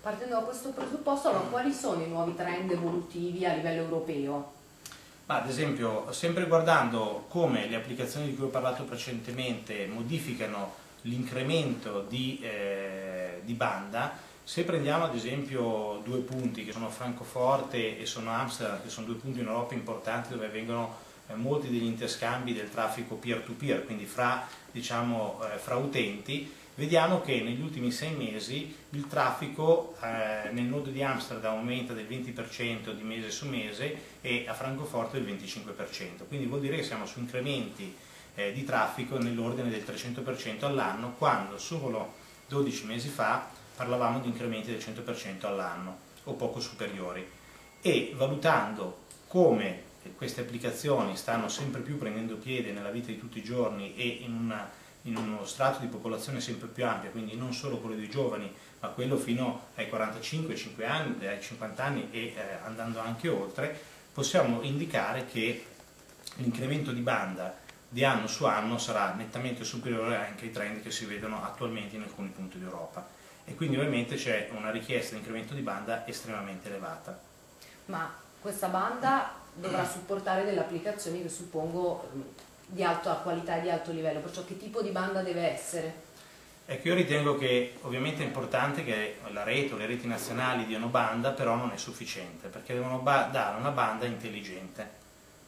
Partendo da questo presupposto, allora, quali sono i nuovi trend evolutivi a livello europeo? ad esempio, sempre guardando come le applicazioni di cui ho parlato precedentemente modificano l'incremento di, eh, di banda, se prendiamo ad esempio due punti che sono Francoforte e sono Amsterdam, che sono due punti in Europa importanti dove vengono eh, molti degli interscambi del traffico peer-to-peer, -peer, quindi fra, diciamo, eh, fra utenti, vediamo che negli ultimi sei mesi il traffico eh, nel nodo di Amsterdam aumenta del 20% di mese su mese e a Francoforte del 25%, quindi vuol dire che siamo su incrementi eh, di traffico nell'ordine del 300% all'anno, quando solo 12 mesi fa parlavamo di incrementi del 100% all'anno o poco superiori. E valutando come queste applicazioni stanno sempre più prendendo piede nella vita di tutti i giorni e in, una, in uno strato di popolazione sempre più ampio, quindi non solo quello dei giovani, ma quello fino ai 45, 5 anni, ai 50 anni e eh, andando anche oltre, possiamo indicare che l'incremento di banda di anno su anno sarà nettamente superiore anche ai trend che si vedono attualmente in alcuni punti d'Europa e quindi ovviamente c'è una richiesta di incremento di banda estremamente elevata. Ma questa banda dovrà supportare delle applicazioni che suppongo di alta qualità e di alto livello, perciò che tipo di banda deve essere? Ecco, io ritengo che ovviamente è importante che la rete o le reti nazionali diano banda, però non è sufficiente, perché devono dare una banda intelligente.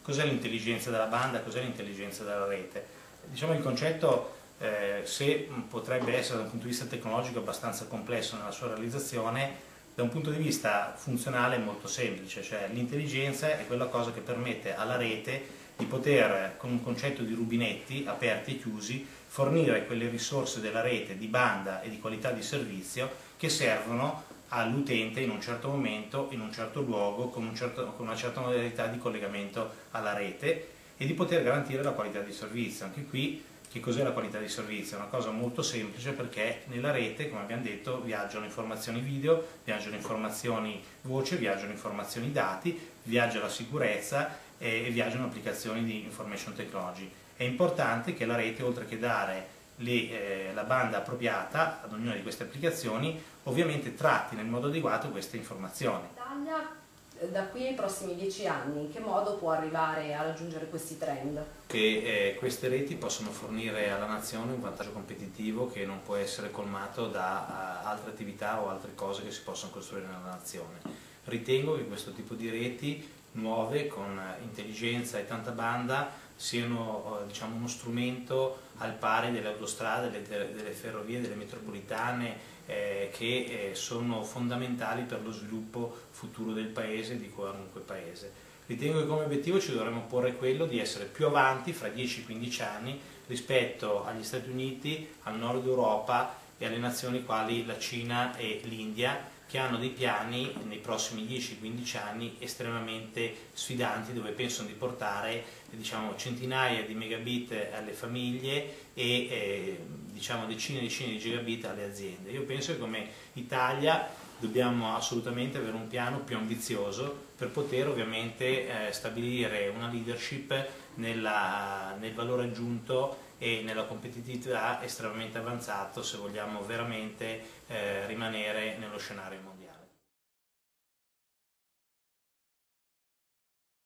Cos'è l'intelligenza della banda, cos'è l'intelligenza della rete? Diciamo il concetto, eh, se potrebbe essere da un punto di vista tecnologico abbastanza complesso nella sua realizzazione, da un punto di vista funzionale è molto semplice, cioè l'intelligenza è quella cosa che permette alla rete di poter, con un concetto di rubinetti aperti e chiusi, fornire quelle risorse della rete di banda e di qualità di servizio che servono all'utente in un certo momento, in un certo luogo, con, un certo, con, una certa modalità di collegamento alla rete e di poter garantire la qualità di servizio. Anche qui che cos'è la qualità di servizio? È una cosa molto semplice perché nella rete, come abbiamo detto, viaggiano informazioni video, viaggiano informazioni voce, viaggiano informazioni dati, viaggia la sicurezza e viaggiano applicazioni di information technology. È importante che la rete, oltre che dare le, eh, la banda appropriata ad ognuna di queste applicazioni, ovviamente tratti nel modo adeguato queste informazioni. L'Italia eh, da qui ai prossimi dieci anni in che modo può arrivare a raggiungere questi trend? Che eh, queste reti possono fornire alla nazione un vantaggio competitivo che non può essere colmato da uh, altre attività o altre cose che si possono costruire nella nazione. Ritengo che questo tipo di reti nuove con intelligenza e tanta banda siano eh, diciamo, uno strumento al pari delle autostrade, delle, delle ferrovie, delle metropolitane eh, che eh, sono fondamentali per lo sviluppo futuro del paese e di qualunque paese. Ritengo che come obiettivo ci dovremmo porre quello di essere più avanti fra 10-15 anni rispetto agli Stati Uniti, al nord Europa e alle nazioni quali la Cina e l'India che hanno dei piani nei prossimi 10-15 anni estremamente sfidanti dove pensano di portare diciamo, centinaia di megabit alle famiglie e eh, diciamo, decine e decine di gigabit alle aziende. Io penso che come Italia dobbiamo assolutamente avere un piano più ambizioso per poter ovviamente eh, stabilire una leadership nella, nel valore aggiunto e nella competitività estremamente avanzato se vogliamo veramente eh, rimanere nello scenario mondiale.